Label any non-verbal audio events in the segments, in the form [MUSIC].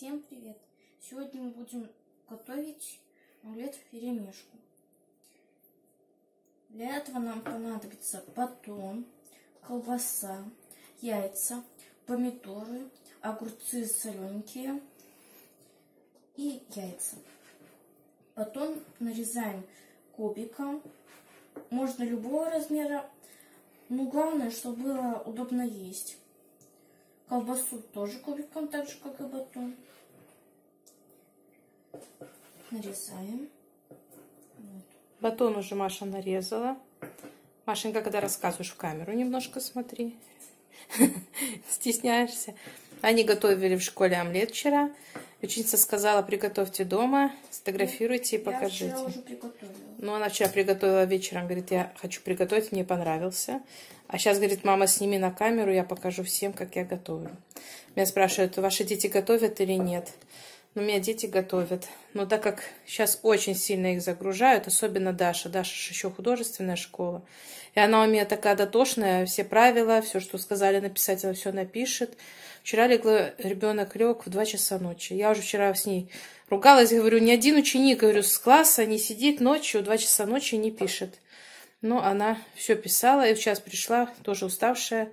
Всем привет! Сегодня мы будем готовить омлет в перемешку. Для этого нам понадобится батон, колбаса, яйца, помидоры, огурцы солененькие и яйца. Батон нарезаем кубиком, можно любого размера, но главное, чтобы было удобно есть. Колбасу тоже кубиком, так же, как и батон. Нарезаем. Вот. Батон уже Маша нарезала. Машенька, когда рассказываешь в камеру, немножко смотри. [LAUGHS] Стесняешься. Они готовили в школе омлет вчера. Ученица сказала, приготовьте дома, сфотографируйте и покажите. Я уже приготовила. Ну, она вчера приготовила вечером, говорит, я хочу приготовить, мне понравился. А сейчас, говорит, мама, сними на камеру, я покажу всем, как я готовлю. Меня спрашивают, ваши дети готовят или нет? Ну, меня дети готовят. Но так как сейчас очень сильно их загружают, особенно Даша. Даша же еще художественная школа. И она у меня такая дотошная, все правила, все, что сказали написать, она все напишет. Вчера легла, ребенок лег в 2 часа ночи. Я уже вчера с ней ругалась, говорю, ни один ученик, говорю, с класса не сидит ночью, в 2 часа ночи не пишет. Но она все писала, и сейчас пришла, тоже уставшая.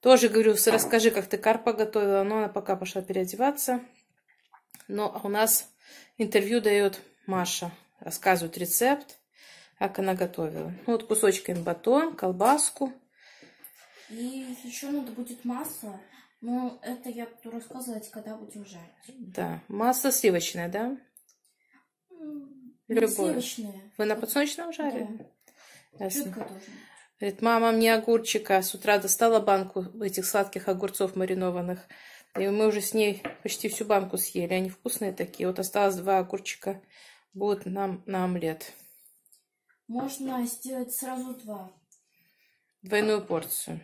Тоже говорю, расскажи, как ты карпа готовила. Но она пока пошла переодеваться. Но у нас интервью дает Маша. Рассказывает рецепт, как она готовила. Ну, вот кусочками батон, колбаску. И еще надо будет масло. Ну, это я буду рассказывать, когда будем жарить. Да. Масло сливочное, да? Любое. Сливочное. Вы на подсолнечном жаре? Да. Ясно. Говорит, мама, мне огурчика. С утра достала банку этих сладких огурцов маринованных. И мы уже с ней почти всю банку съели. Они вкусные такие. Вот осталось два огурчика. Будут нам на омлет. Можно сделать сразу два. Двойную порцию.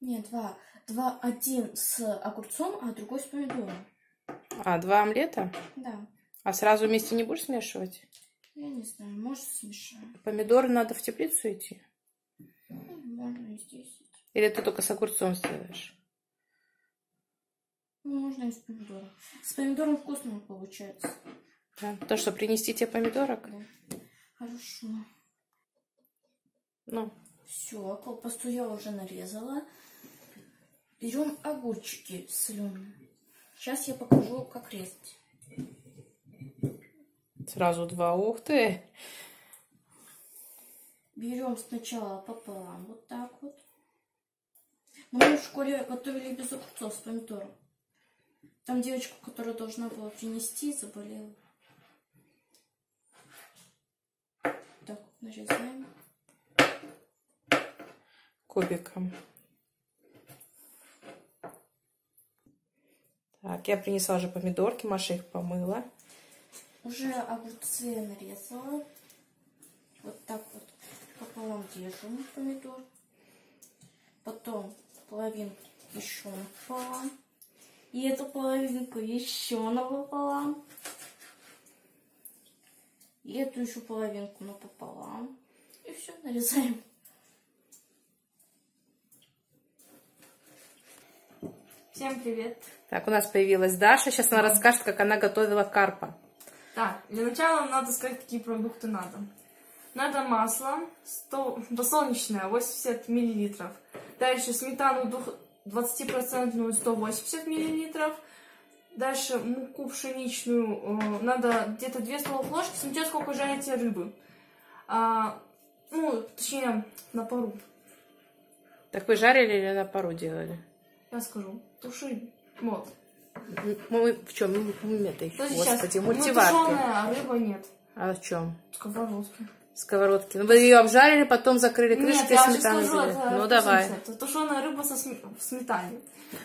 Нет, два два, один с огурцом, а другой с помидором. А, два омлета? Да. А сразу вместе не будешь смешивать? Я не знаю, может смешаю. Помидоры надо в теплицу идти? Ну, можно и здесь. Или ты только с огурцом сделаешь? Ну, можно и с помидором. С помидором вкусно получается. Да. То, что принести тебе помидорок? Да. Хорошо. Ну. Все, колбасу я уже нарезала. Берем огурчики соленые. Сейчас я покажу, как резать. Сразу два, ух ты! Берем сначала пополам, вот так вот. Мы в школе готовили без огурцов с помидором. Там девочка, которая должна была принести, заболела. Так, нарезаем. Кубиком. Так, я принесла уже помидорки, Маша их помыла. Уже огурцы нарезала. Вот так вот пополам держим помидор. Потом половинку еще напополам. И эту половинку еще напополам. И эту еще половинку напополам. И все, нарезаем. Всем привет! Так, у нас появилась Даша. Сейчас она расскажет, как она готовила карпа. Так, для начала надо сказать, какие продукты надо. Надо масло 100, подсолнечное 80 мл. Дальше сметану 20% 180 мл. Дальше муку пшеничную э, надо где-то 2 столовых ложки, смотря сколько жарите рыбы. А, ну, точнее, на пару. Так вы жарили или на пару делали? Я скажу. Туши. Вот. Мы в чем? Мы этой, Подожди, господи, сейчас. мультиварки. Ну, тушеная, а рыба нет. А в чем? Сковородки. Сковородки. Ну, вы ее обжарили, потом закрыли крышкой Нет, сметану. это ну, давай. Это тушеная рыба со см... в сметане.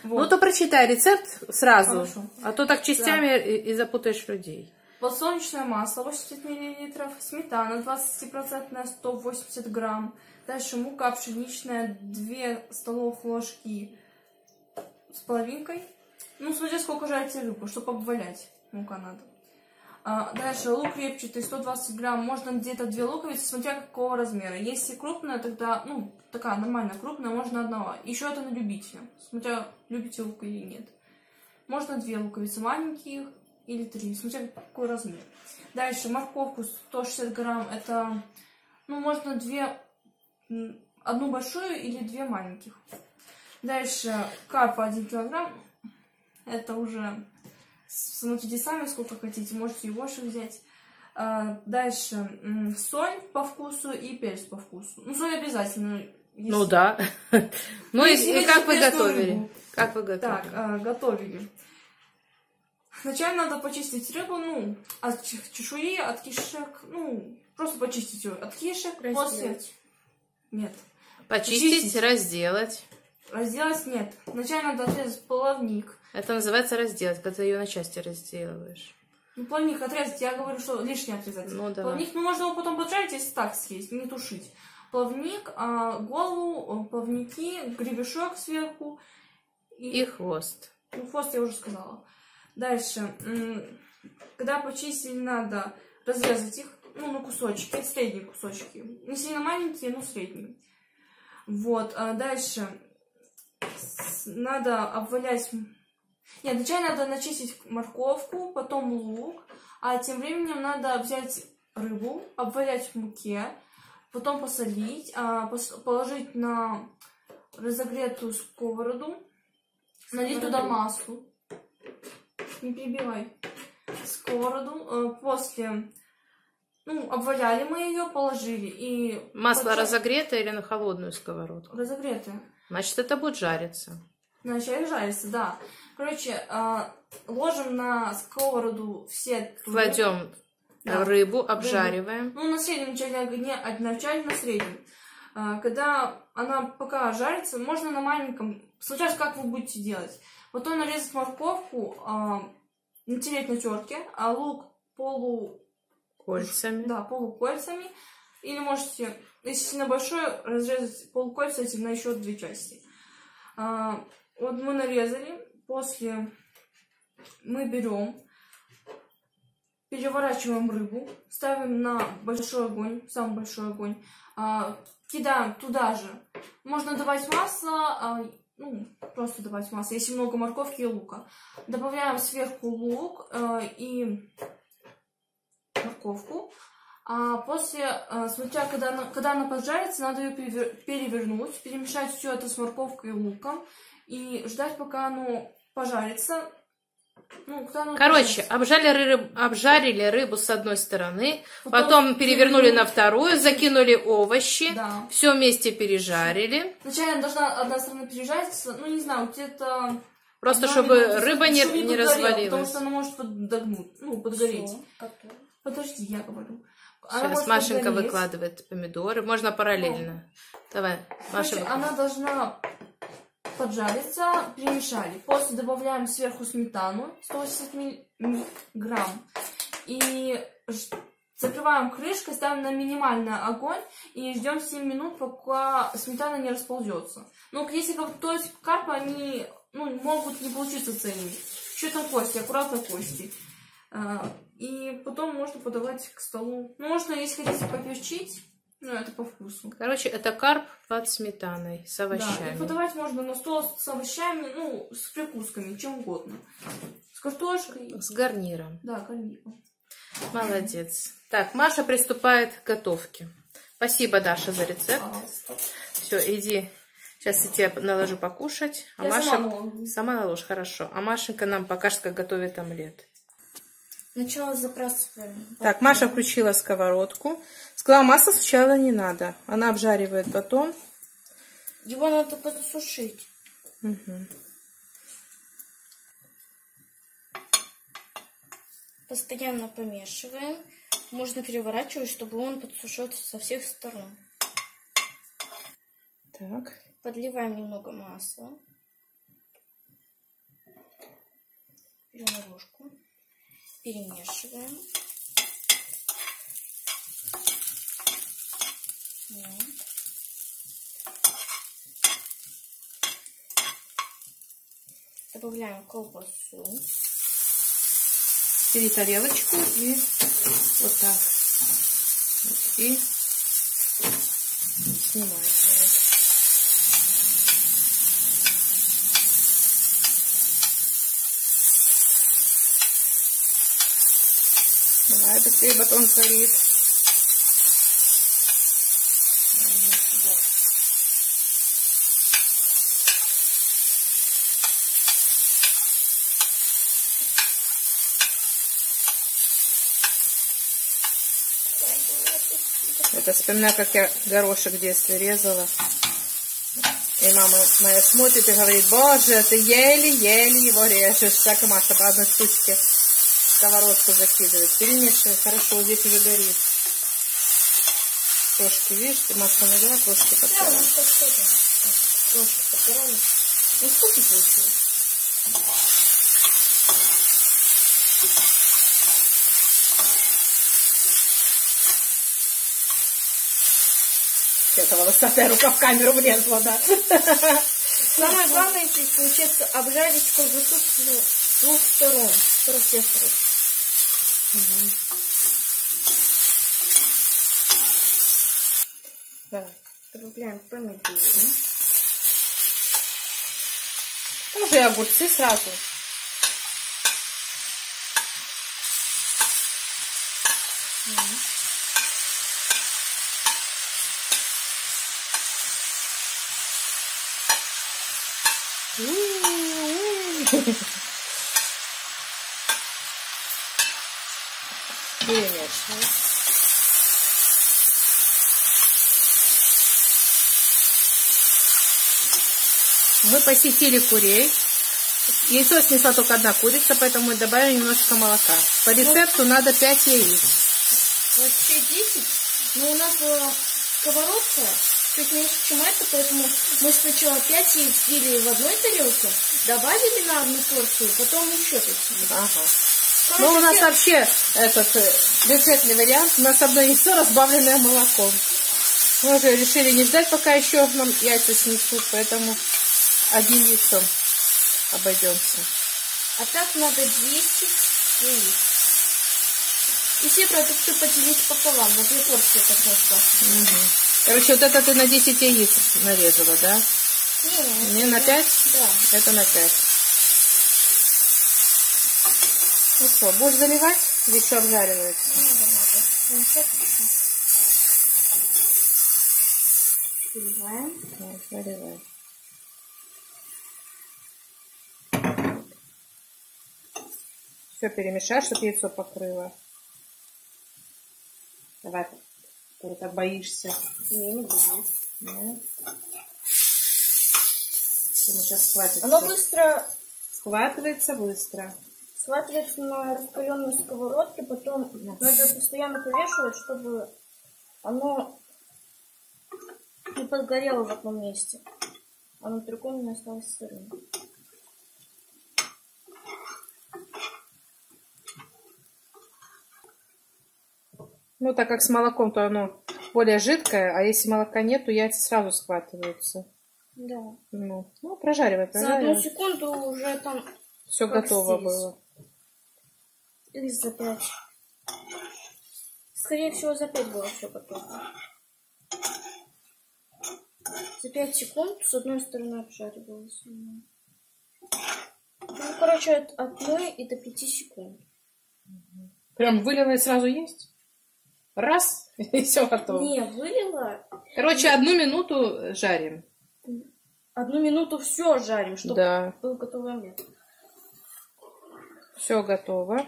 Вот. Ну, то прочитай рецепт сразу. Хорошо. А то так частями да. и, и запутаешь людей. Подсолнечное масло 80 мл, сметана 20% 180 грамм. Дальше мука пшеничная 2 столовых ложки с половинкой. Ну, смотря сколько жарите рыбу, чтобы обвалять мука надо. А, дальше лук репчатый, 120 грамм, можно где-то две луковицы, смотря какого размера. Если крупная, тогда, ну, такая нормальная крупная, можно одного. Еще это на любителя, смотря любите лук или нет. Можно две луковицы маленьких или три, смотря какой размер. Дальше морковку 160 грамм, это, ну, можно две, одну большую или две маленьких. Дальше карпа 1 килограмм, это уже смотрите сами, сколько хотите, можете и больше взять. А, Дальше соль по вкусу и перец по вкусу. Ну, соль обязательно. если- Ну да. [LAUGHS] Ну и, как вы готовили? Как вы Так, готовили? а, готовили. Вначале надо почистить рыбу, ну, от чешуи, от кишек, ну, просто почистить ее от кишек. После... Разделать. Нет. Почистить, почистить. разделать. Разделать нет. Вначале надо отрезать половник. Это называется разделать, когда ты ее на части разделываешь. Ну, плавник отрезать, я говорю, что лишнее отрезать. Ну, давай. Плавник, ну, можно его потом поджарить, если так съесть, не тушить. Плавник, а, голову, плавники, гребешок сверху. И хвост. Ну, хвост я уже сказала. Дальше. Когда почистили, надо разрезать их, ну, на кусочки, средние кусочки. Не сильно маленькие, но средние. Вот. а дальше надо обвалять... Нет, вначале надо начистить морковку, потом лук, а тем временем надо взять рыбу, обвалять в муке, потом посолить, а, пос- положить на разогретую сковороду, налить туда масло. Не перебивай. Сковороду. э, После, ну, обваляли мы ее, положили и... Масло поджа- разогретое или на холодную сковородку? Разогретое. Значит, это будет жариться. Вначале жарится, да. Короче, а, ложим на сковороду все... Кладем Да. рыбу, обжариваем. Ну, на среднем огне, вначале на среднем. А, Когда она пока жарится, можно на маленьком, смотря как вы будете делать. Потом нарезать морковку, а, натереть на терке, а лук полу, Кольцами. да, полукольцами. Или можете, если сильно большой, разрезать полукольца эти на еще две части. А, Вот мы нарезали, после мы берем, переворачиваем рыбу, ставим на большой огонь, самый большой огонь, а, кидаем туда же. Можно давать масло, а, ну, просто давать масло, если много морковки и лука. Добавляем сверху лук э, и морковку. А после, э, смотря когда она, когда она поджарится, надо ее перевер- перевернуть, перемешать все это с морковкой и луком и ждать, пока оно пожарится. Ну, когда оно Короче, пожарится. обжарили, рыб- обжарили рыбу с одной стороны, Потом потом перевернули на вторую, закинули овощи, Да. все вместе пережарили. Вначале она должна одна сторона пережариться, ну, не знаю, где-то... Просто одна чтобы минута, рыба не, чтобы не Потому развалилась. что она может подогнуть, ну, подгореть. Подожди, я говорю. Она Сейчас Машенька выкладывает помидоры. Можно параллельно. Давай, Маша. Выкладывай. она должна поджариться, перемешали. После добавляем сверху сметану 180 милли- м, грамм. И закрываем крышкой, ставим на минимальный огонь и ждем 7 минут, пока сметана не расползется. Ну, если как- то есть карпы, они ну, могут не получиться цельными. Что там кости, аккуратно кости. И потом можно подавать к столу. Ну, можно, если хотите поперчить, ну, это по вкусу. Короче, это карп под сметаной с Да, и овощами. подавать можно на стол с овощами, ну, с прикусками, чем угодно. С картошкой. С гарниром. Да, конечно. Молодец. Так, Маша приступает к готовке. Спасибо, Даша, за рецепт. Пожалуйста. Все, иди. Сейчас я тебе наложу покушать. А Я Маша... сама наложу. Сама наложь, хорошо. А Машенька нам покажет, как готовит омлет. Сначала забрасываем. Так, Маша включила сковородку. Сказала, масло сначала не надо. Она обжаривает потом. Его надо подсушить. Мгм. Постоянно помешиваем. Можно переворачивать, чтобы он подсушился со всех сторон. Так. Подливаем немного масла. Берем ложку. Перемешиваем. Добавляем колбасу. Бери тарелочку и вот так. И снимай. Вот. Давай быстрее, батон горит. Это вспоминаю, как я горошек в детстве резала. И мама моя смотрит и говорит, боже, ты еле-еле его режешь. Так и Маша по одной штучке сковородку закидывает. Перемешивай, хорошо, здесь уже горит. Крошки, видишь, ты Маша налила крошки ну там? Крошки попирали. Ну сколько получилось? Это волосатая рука в камеру влезла, да. Самое главное здесь получается обжарить колбасу двух сторон. С всех сторон. Так. Добавляем помидоры. Тоже и огурцы сразу. Перемешивай. Мы посетили курей. Яйцо снесла только одна курица, поэтому мы добавили немножко молока. По рецепту надо 5 яиц. Вообще 10. Но у нас была сковородка чуть меньше, чем это, поэтому мы сначала 5 яиц слили в одной тарелке, добавили на одну порцию, потом еще 5 яиц. Ага. Короче, Ну, у нас вообще этот э, бюджетный вариант. У нас одно яйцо, разбавленное молоком. Мы уже решили не ждать, пока еще нам яйца снесут, поэтому одним яйцом обойдемся. А так надо 10 яиц. И все продукты поделить пополам, на две порции как можно. Короче, вот это ты на 10 яиц нарезала, да? Не, Не на 5? Да. Это на 5. Ну что, будешь заливать? Или? Надо, надо. Ну, сейчас еще. Переливаем. Ну, заливай. Все перемешай, чтобы яйцо покрыло. Давай, ты так боишься. Не, не буду. Нет? сейчас схватится. Оно быстро Схватывается быстро. Схватывается на раскаленной сковородке, потом надо постоянно повешивать, чтобы оно не подгорело в одном месте, а на другом не осталось сырым. Ну, так как с молоком, то оно более жидкое, а если молока нет, то яйца сразу схватываются. Да. Ну, ну прожаривай, За одну прожаривай. секунду уже там Все готово здесь. было. Или за пять. Скорее всего, за пять было все готово. За пять секунд с одной стороны обжаривалось. Ну, короче, от одной и до пяти секунд. Прям вылила и сразу есть? Раз, [LAUGHS] и все готово. Не, вылила. Короче, одну минуту жарим. Одну минуту все жарим, чтобы Да, был готовый омлет. все готово.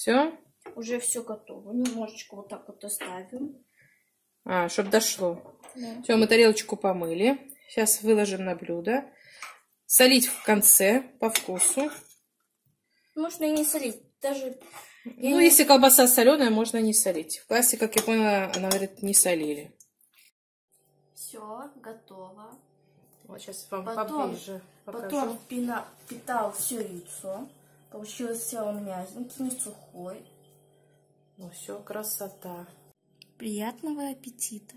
Все? Уже все готово. Немножечко вот так вот оставим. А, чтобы дошло. Да. Все, мы тарелочку помыли. Сейчас выложим на блюдо. Солить в конце по вкусу. Можно и не солить. Даже я ну, не- если колбаса соленая, можно не солить. В классе, как я поняла, она говорит, не солили. все готово. Вот сейчас вам Потом- поближе покажу. Потом пина, питал все яйцо. Получился он мягенький, не сухой. Ну все, красота. Приятного аппетита!